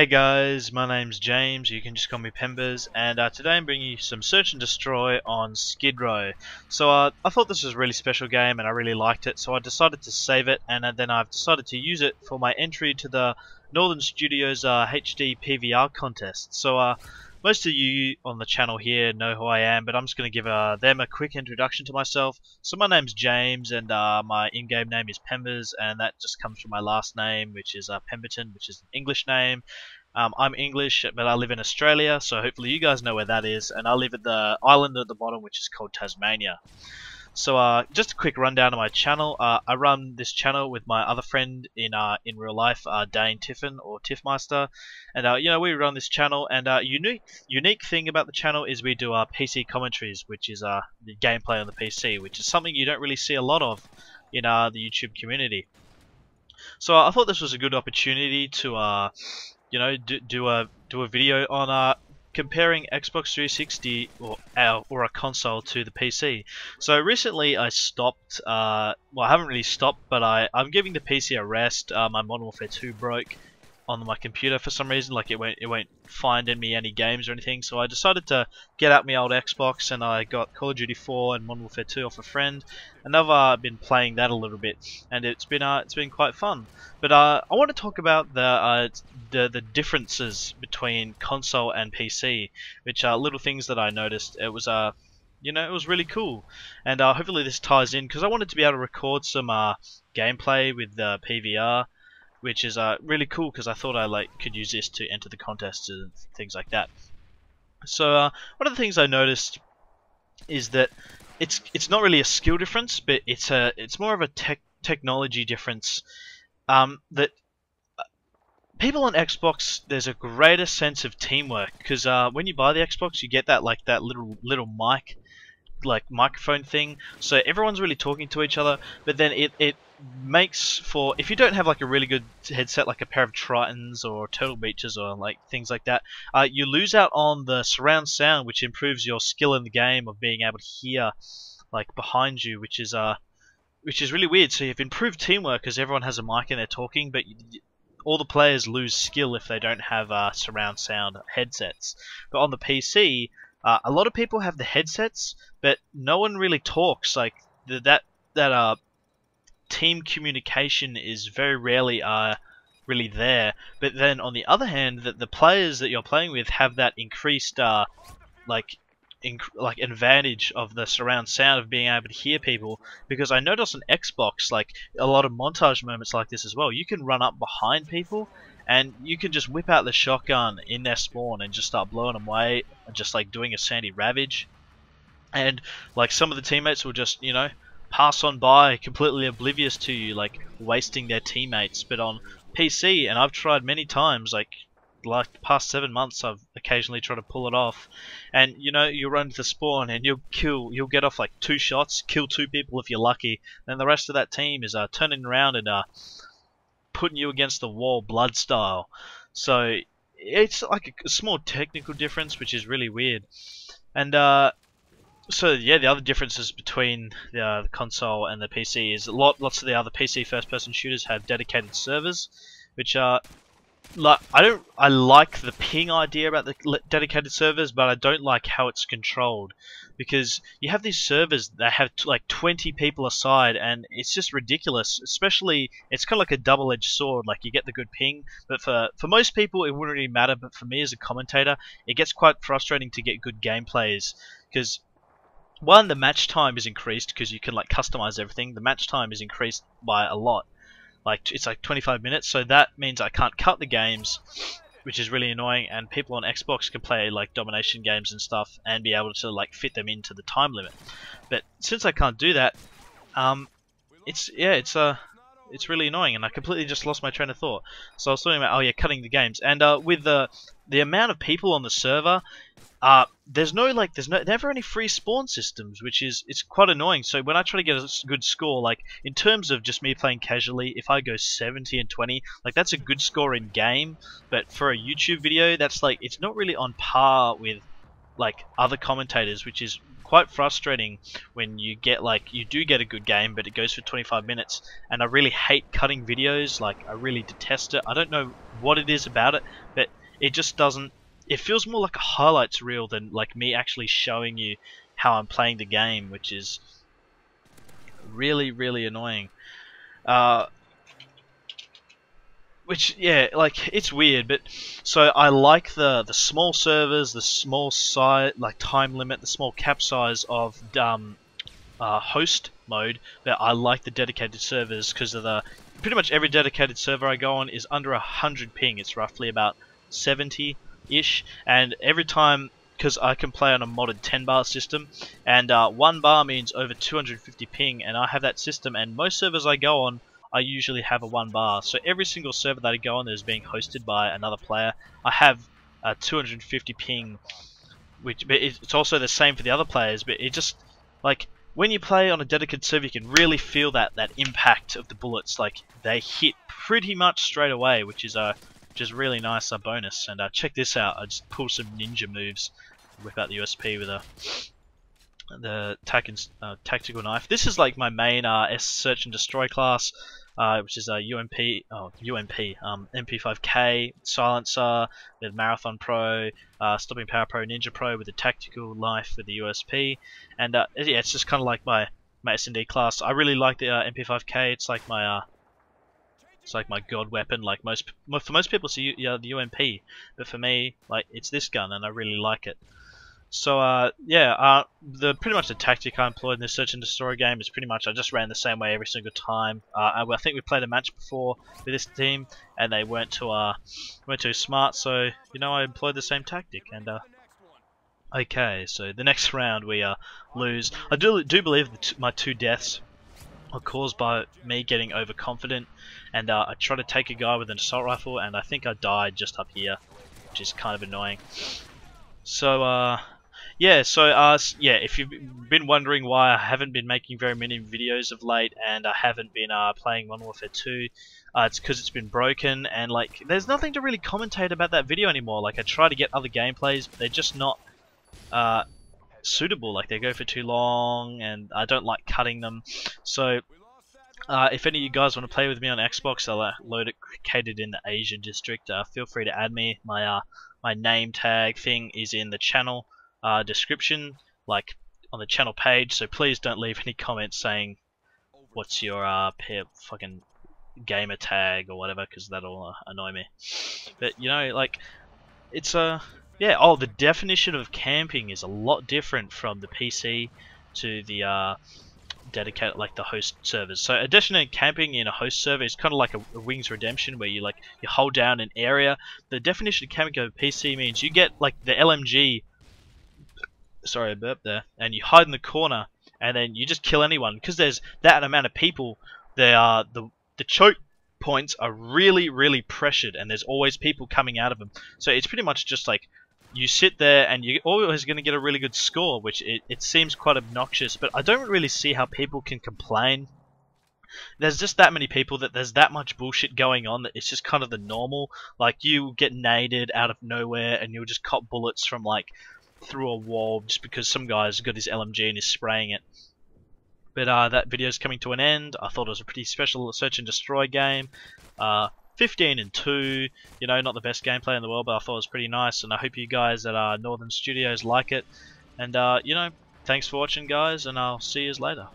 Hey guys, my name's James, you can just call me Pembers, and uh, today I'm bringing you some Search and Destroy on Skidrow. So uh, I thought this was a really special game and I really liked it, so I decided to save it, and uh, then I've decided to use it for my entry to the Northern Studios HD uh, PVR contest. So uh, most of you on the channel here know who I am, but I'm just going to give uh, them a quick introduction to myself. So my name's James, and uh, my in-game name is Pembers, and that just comes from my last name, which is uh, Pemberton, which is an English name. Um, I'm English, but I live in Australia, so hopefully you guys know where that is, and I live at the island at the bottom, which is called Tasmania. So uh, just a quick rundown of my channel. Uh, I run this channel with my other friend in uh, in real life, uh, Dane Tiffin or Tiffmeister, and uh, you know we run this channel. And uh, unique unique thing about the channel is we do our PC commentaries, which is uh, the gameplay on the PC, which is something you don't really see a lot of in uh, the YouTube community. So I thought this was a good opportunity to you know do, do a do a video on uh, comparing Xbox 360 or uh, or a console to the PC. So recently I stopped. Uh, well, I haven't really stopped, but I I'm giving the PC a rest. Uh, my Modern Warfare 2 broke on my computer for some reason. Like it won't it won't find in me any games or anything. So I decided to get out my old Xbox and I got Call of Duty 4 and Modern Warfare 2 off a friend. And I've been playing that a little bit, and it's been uh, it's been quite fun. But uh, I want to talk about the the the differences between console and PC, which are little things that I noticed. It was uh you know, it was really cool. And uh, hopefully this ties in because I wanted to be able to record some uh, gameplay with the PVR which is uh, really cool because I thought I like could use this to enter the contests and things like that. So uh, one of the things I noticed is that it's it's not really a skill difference, but it's a it's more of a tech technology difference. Um, that uh, people on Xbox, there's a greater sense of teamwork because uh, when you buy the Xbox, you get that like that little little mic like microphone thing. So everyone's really talking to each other but then it, it makes for if you don't have like a really good headset like a pair of Trittons or Turtle Beaches or like things like that uh, you lose out on the surround sound which improves your skill in the game of being able to hear like behind you which is uh which is really weird. So you've improved teamwork because everyone has a mic and they're talking but all the players lose skill if they don't have uh, surround sound headsets but on the PC uh, a lot of people have the headsets, but no one really talks. Like the, that that uh team communication is very rarely uh really there. But then on the other hand, that the players that you're playing with have that increased uh like inc- like advantage of the surround sound of being able to hear people because I notice on Xbox like a lot of montage moments like this as well. You can run up behind people and you can just whip out the shotgun in their spawn and just start blowing them away, just like doing a Sandy Ravage. And like some of the teammates will just, you know, pass on by, completely oblivious to you, like wasting their teammates. But on PC, and I've tried many times, like like the past seven months, I've occasionally tried to pull it off. And you know, you run to the spawn and you'll kill, you'll get off like two shots, kill two people if you're lucky. Then the rest of that team is uh, turning around and uh, putting you against the wall blood style. So it's like a small technical difference, which is really weird. And uh, so yeah, the other differences between the, uh, the, console and the PC is a lot. Lots of the other PC first-person shooters have dedicated servers, which are like I don't I like the ping idea about the dedicated servers, but I don't like how it's controlled because you have these servers that have like 20 people aside, and it's just ridiculous. Especially, it's kind of like a double-edged sword. Like you get the good ping, but for for most people it wouldn't really matter. But for me as a commentator, it gets quite frustrating to get good gameplays because one the match time is increased because you can like customize everything. The match time is increased by a lot like it's like 25 minutes so that means I can't cut the games which is really annoying and people on Xbox can play like domination games and stuff and be able to like fit them into the time limit. But since I can't do that um it's yeah it's uh it's really annoying and I completely just lost my train of thought so I was talking about oh yeah cutting the games and uh, with the the amount of people on the server uh, there's no like there's no never any free spawn systems, which is it's quite annoying. So when I try to get a good score, like in terms of just me playing casually, if I go 70 and 20, like that's a good score in game. But for a YouTube video, that's like it's not really on par with like other commentators, which is quite frustrating when you get like you do get a good game but it goes for 25 minutes and I really hate cutting videos like I really detest it I don't know what it is about it but it just doesn't. It feels more like a highlights reel than like me actually showing you how I'm playing the game, which is really really annoying. Uh, which yeah, like it's weird, but so I like the the small servers, the small size, like time limit, the small cap size of um, uh, host mode, but I like the dedicated servers because of the pretty much every dedicated server I go on is under a hundred ping. It's roughly about 70 ish, and every time because I can play on a modded 10 bar system, and uh, one bar means over 250 ping, and I have that system, and most servers I go on, I usually have a one bar. So every single server that I go on that is being hosted by another player, I have a 250 ping, which but it's also the same for the other players, but it just like when you play on a dedicated server, you can really feel that that impact of the bullets. Like they hit pretty much straight away, which is a which is really nice a bonus. And uh, check this out, I just pull some ninja moves, whip out the USP with a the and, uh, tactical knife. This is like my main uh, search and destroy class, uh, which is a UMP, oh UMP, um, MP5K silencer with Marathon Pro, Stopping Power Pro, Ninja Pro with the tactical knife with the USP, and yeah, it's just kind of like my my S&D class. I really like the uh, MP5K. It's like my it's like my god weapon. Like most for most people, it's yeah, the UMP, but for me, like it's this gun, and I really like it. So uh, yeah, uh, the pretty much the tactic I employed in this search and destroy game is pretty much I just ran the same way every single time. Uh, I think we played a match before with this team, and they weren't too uh weren't too smart, so you know I employed the same tactic. And uh, okay, so the next round we uh lose. I do do believe my two deaths are caused by me getting overconfident, and uh, I tried to take a guy with an assault rifle, and I think I died just up here, which is kind of annoying. So uh yeah, so uh, yeah, if you've been wondering why I haven't been making very many videos of late and I haven't been uh, playing Modern Warfare 2, uh, it's because it's been broken and like there's nothing to really commentate about that video anymore. Like I try to get other gameplays, but they're just not uh, suitable. Like they go for too long and I don't like cutting them. So uh, if any of you guys want to play with me on Xbox, I'll uh, load it located in the Asian district. Uh, feel free to add me. My uh, my name tag thing is in the channel uh, description, like on the channel page. So please don't leave any comments saying what's your uh, fucking gamer tag or whatever, because that'll uh, annoy me. But you know, like it's a uh, yeah. Oh, the definition of camping is a lot different from the PC to the uh, dedicated like the host servers. So additionally, camping in a host server is kind of like a, a, Wings Redemption where you like you hold down an area. The definition of camping over PC means you get like the LMG sorry, I burped there, and you hide in the corner, and then you just kill anyone because there's that amount of people. There are the the choke points are really really pressured, and there's always people coming out of them. So it's pretty much just like you sit there and you're always going to get a really good score, which it, it seems quite obnoxious, but I don't really see how people can complain. There's just that many people that there's that much bullshit going on that it's just kind of the normal. Like you get naded out of nowhere and you'll just cop bullets from like through a wall just because some guy's got his LMG and is spraying it. But uh, that video is coming to an end. I thought it was a pretty special search and destroy game. Uh, 15 and 2, you know, not the best gameplay in the world, but I thought it was pretty nice. And I hope you guys at uh, Northern Studios like it. And, uh, you know, thanks for watching, guys, and I'll see you later.